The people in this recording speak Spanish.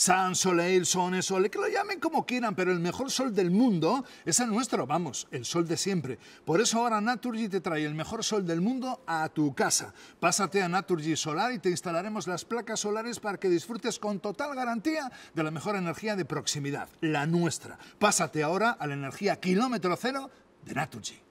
Sun Soleil, Sone Sole, que lo llamen como quieran, pero el mejor sol del mundo es el nuestro, vamos, el sol de siempre. Por eso ahora Naturgy te trae el mejor sol del mundo a tu casa. Pásate a Naturgy Solar y te instalaremos las placas solares para que disfrutes con total garantía de la mejor energía de proximidad, la nuestra. Pásate ahora a la energía kilómetro cero de Naturgy.